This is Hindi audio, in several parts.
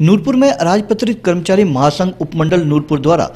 नूरपुर में राजपत्रित कर्मचारी महासंघ उपमंडल नूरपुर द्वारा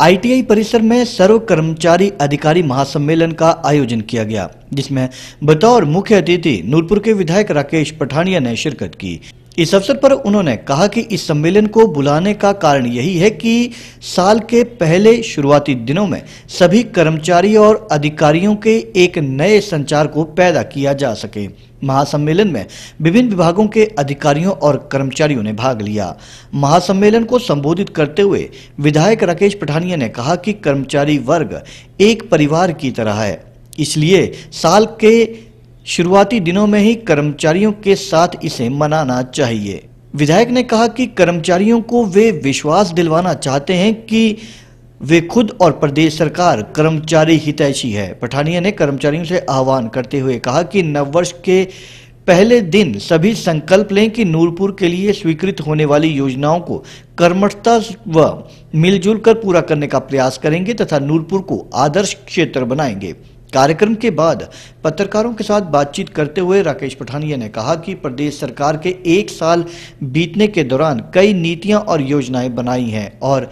आईटीआई परिसर में सर्व कर्मचारी अधिकारी महासम्मेलन का आयोजन किया गया, जिसमें बतौर मुख्य अतिथि नूरपुर के विधायक राकेश पठानिया ने शिरकत की। इस अवसर पर उन्होंने कहा कि इस सम्मेलन को बुलाने का कारण यही है कि साल के पहले शुरुआती दिनों में सभी कर्मचारी और अधिकारियों के एक नए संचार को पैदा किया जा सके। महासम्मेलन में विभिन्न विभागों के अधिकारियों और कर्मचारियों ने भाग लिया। महासम्मेलन को संबोधित करते हुए विधायक राकेश पठानिया ने कहा कि कर्मचारी वर्ग एक परिवार की तरह है, इसलिए साल के शुरुआती दिनों में ही कर्मचारियों के साथ इसे मनाना चाहिए। विधायक ने कहा कि कर्मचारियों को वे विश्वास दिलवाना चाहते हैं कि वे खुद और प्रदेश सरकार कर्मचारी हितैषी है। पठानिया ने कर्मचारियों से आह्वान करते हुए कहा कि नववर्ष के पहले दिन सभी संकल्प लें कि नूरपुर के लिए स्वीकृत होने वाली योजनाओं को कर्मठता व मिलजुल कर पूरा करने का प्रयास करेंगे तथा नूरपुर को आदर्श क्षेत्र बनाएँगे। कार्यक्रम के बाद पत्रकारों के साथ बातचीत करते हुए राकेश पठानिया ने कहा कि प्रदेश सरकार के एक साल बीतने के दौरान कई नीतियाँ और योजनाएँ बनाई हैं और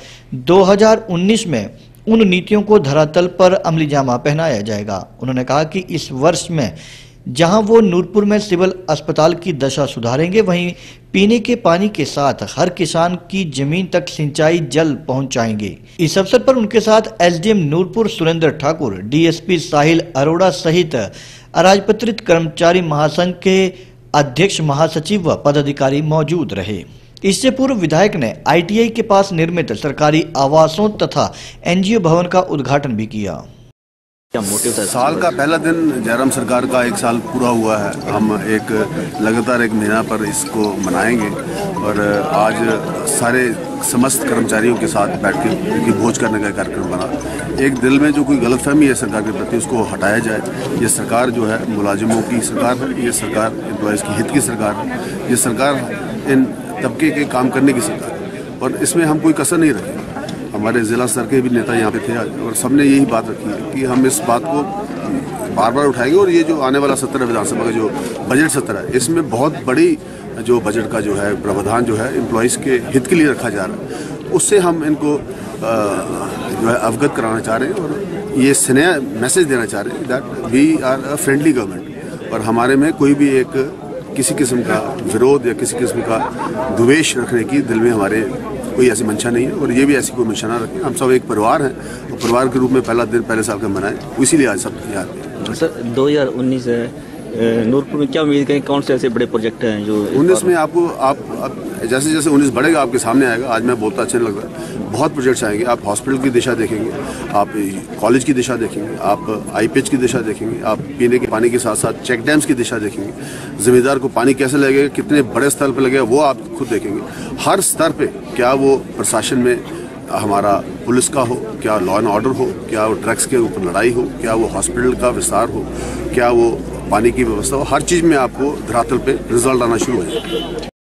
2019 में उन नीतियों को धरातल पर अमली जामा पहनाया जाएगा। उन्होंने कहा कि इस वर्ष में जहाँ वो नूरपुर में सिविल अस्पताल की दशा सुधारेंगे, वहीं पीने के पानी के साथ हर किसान की ज़मीन तक सिंचाई जल पहुंचाएँगे। इस अवसर पर उनके साथ एसडीएम नूरपुर सुरेंद्र ठाकुर, डीएसपी साहिल अरोड़ा सहित अराजपत्रित कर्मचारी महासंघ के अध्यक्ष, महासचिव व पदाधिकारी मौजूद रहे। इससे पूर्व विधायक ने आईटीआई के पास निर्मित सरकारी आवासों तथा एनजीओ भवन का उद्घाटन भी किया। साल का पहला दिन जयराम सरकार का एक साल पूरा हुआ है। हम एक, लगातार एक महीना पर इसको मनाएँगे और आज सारे समस्त कर्मचारियों के साथ बैठ के उनकी भोज करने का कार्यक्रम बना। एक दिल में जो कोई गलतफहमी है सरकार के प्रति, उसको हटाया जाए। ये सरकार जो है, मुलाजिमों की सरकार है, ये सरकार एम्प्लॉयज़ की हित की सरकार है। ये सरकार इन तबके के काम करने की सरकार और इसमें हम कोई कसर नहीं रखें हमारे ज़िला स्तर के भी नेता यहाँ पे थे और सबने यही बात रखी है कि हम इस बात को बार बार उठाएँगे, और ये जो आने वाला सत्र है विधानसभा का, जो बजट सत्र है, इसमें बहुत बड़ी जो बजट का जो है, प्रावधान जो है एम्प्लॉयज़ के हित के लिए रखा जा रहा है। उससे हम इनको जो है, अवगत कराना चाह रहे हैं, और ये स्नेह मैसेज देना चाह रहे हैं that we are a friendly government और हमारे में कोई भी एक किसी किस्म का विरोध या किसी किस्म का द्वेष रखने की दिल में हमारे कोई ऐसी मंशा नहीं है और ये भी ऐसी कोई मंशा ना रखें। हम सब एक परिवार हैं और परिवार के रूप में पहला दिन, पहले साल का मनाएँ, इसीलिए आज सब याद सर 2019 है नूरपुर में क्या उम्मीद करें कौन से ऐसे बड़े प्रोजेक्ट हैं जो उन्नीस में आपको आप, आप जैसे जैसे उन्नीस बढ़ेगा आपके सामने आएगा। आज मैं बोलता अच्छा लग रहा। है बहुत प्रोजेक्ट्स आएँगे। आप हॉस्पिटल की दिशा देखेंगे आप कॉलेज की दिशा देखेंगे आप आईपीएच की दिशा देखेंगे आप पीने के पानी के साथ साथ चेक डैम्स की दिशा देखेंगे। ज़िम्मेदार को पानी कैसे लगेगा कितने बड़े स्तर पर लगेगा वो आप खुद देखेंगे। हर स्तर पर क्या वो प्रशासन में हमारा पुलिस का हो क्या लॉ एंड ऑर्डर हो क्या वो ड्रग्स के ऊपर लड़ाई हो क्या वो हॉस्पिटल का विस्तार हो क्या वो पानी की व्यवस्था हो। हर चीज़ में आपको धरातल पे रिज़ल्ट आना शुरू हो